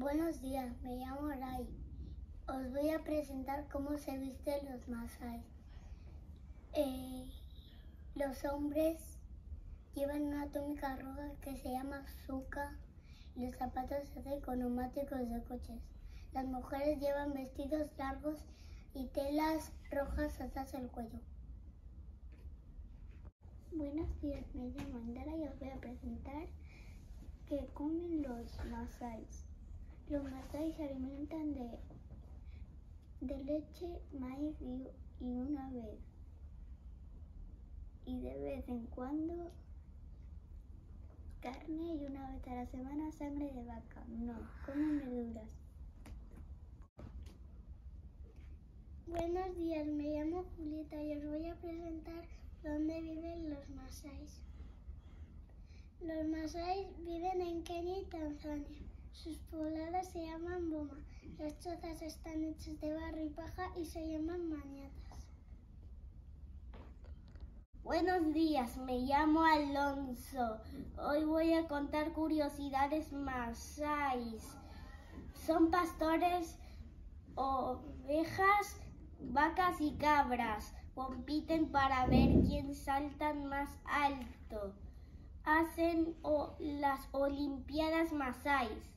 Buenos días, me llamo Rai. Os voy a presentar cómo se visten los masai. Eh, los hombres llevan una túnica roja que se llama suka y los zapatos se hacen con neumáticos de coches. Las mujeres llevan vestidos largos y telas rojas hasta el cuello. Buenos días, me llamo Indara y os voy a presentar qué comen los masáis. Los masáis se alimentan de, de leche, maíz y, y una vez. Y de vez en cuando carne y una vez a la semana sangre de vaca. No, comen verduras. Buenos días, me llamo Julieta y os voy a presentar dónde viven los masáis. Los masáis viven en Kenia y Tanzania. Sus poblados se llaman boma. Las chozas están hechas de barro y paja y se llaman maniatas. Buenos días, me llamo Alonso. Hoy voy a contar curiosidades masáis. Son pastores, ovejas, vacas y cabras. Compiten para ver quién saltan más alto. Hacen las Olimpiadas Masáis.